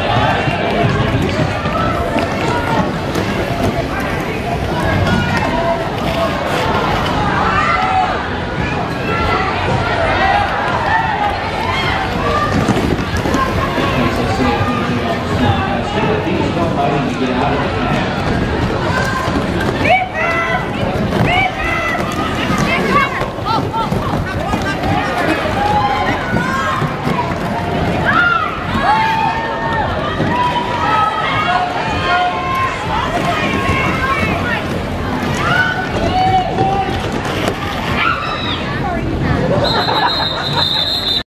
Yeah.